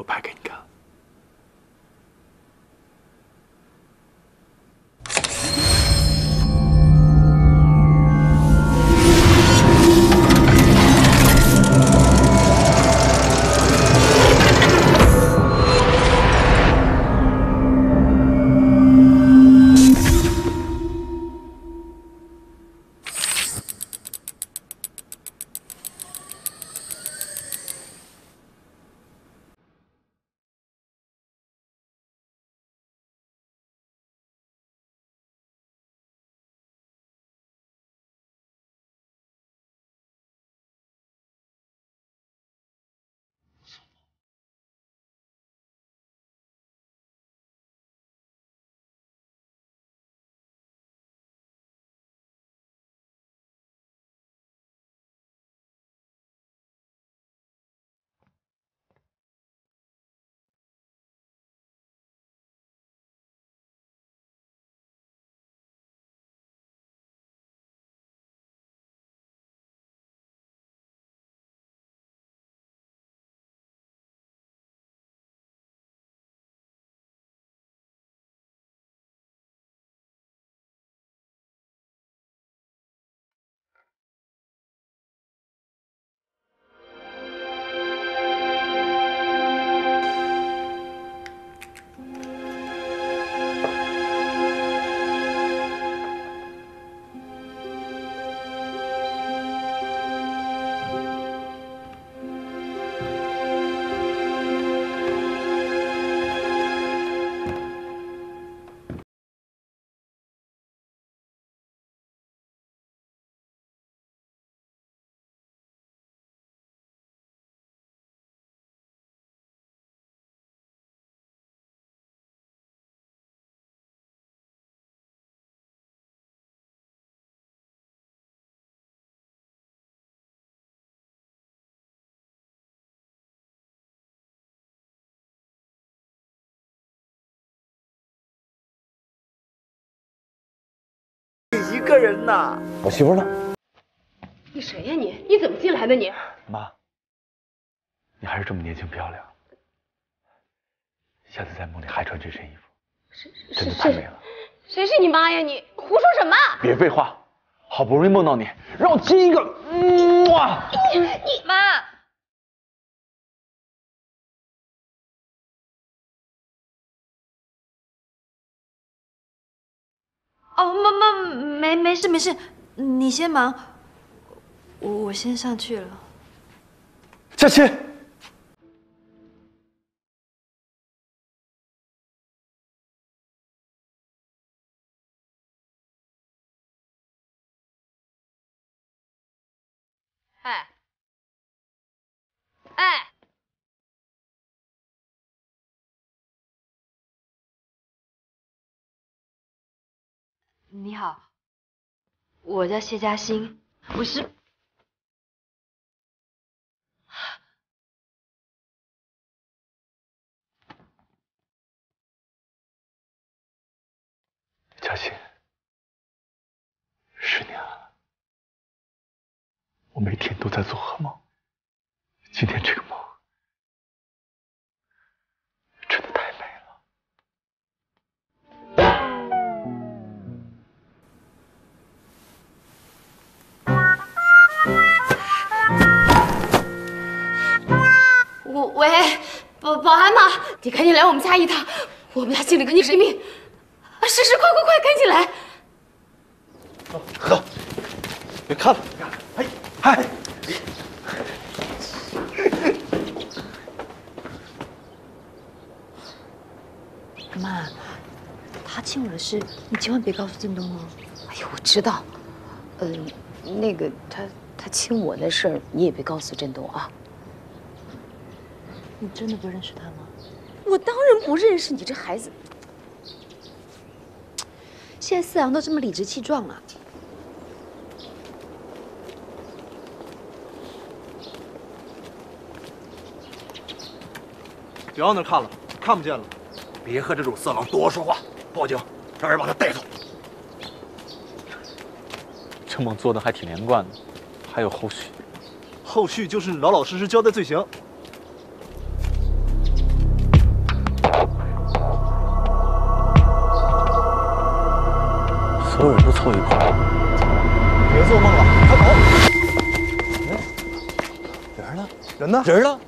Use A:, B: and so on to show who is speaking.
A: 我拍给你看。
B: 一个人呐，
A: 我媳妇呢？
C: 你谁呀你？你怎么进来的你？
A: 妈，你还是这么年轻漂亮。下次在梦里还穿这身衣服，真的太美了。
C: 谁是你妈呀你？胡说什么？
A: 别废话，好不容易梦到你，让我亲一个。哇！
C: 你你妈。
D: 哦，妈妈没没事没事，你先忙，我我先上去了。
A: 佳琪，
C: 哎。哎，
D: 你好，我叫谢嘉欣，我是。
A: 佳欣，是你啊！我每天都在做噩梦，今天这个
C: 保保安吗？你赶紧来我们家一趟，我们家经理跟你认命。啊，是是，快快快，赶紧来！
A: 走，别看了，哎嗨，
D: 妈，他亲我的事，你千万别告诉靳东哦。
E: 哎呦，我知道，嗯，那个他他亲我的事儿，你也别告诉振东啊。
D: 你真的不认识他吗？
E: 我当然不认识你这孩子。
D: 现在四郎都这么理直气壮了。
F: 别往那看了，看不见了。别和这种色狼多说话，报警，让人把他带走。
A: 这梦做的还挺连贯的，还有后续。
F: 后续就是你老老实实交代罪行。
G: 所有人都凑一块儿。
F: 别做梦了，快跑！
G: 人呢？
F: 人呢？
G: 人呢？